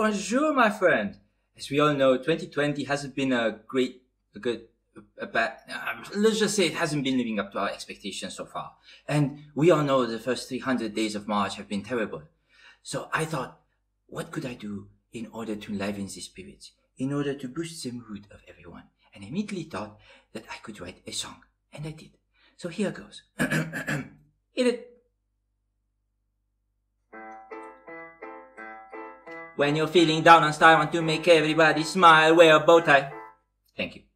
Bonjour, my friend. As we all know, 2020 hasn't been a great, a good, a bad, um, let's just say it hasn't been living up to our expectations so far. And we all know the first 300 days of March have been terrible. So I thought, what could I do in order to enliven the spirits, in order to boost the mood of everyone? And I immediately thought that I could write a song. And I did. So here goes. When you're feeling down and style, want to make everybody smile, wear a bow tie. Thank you.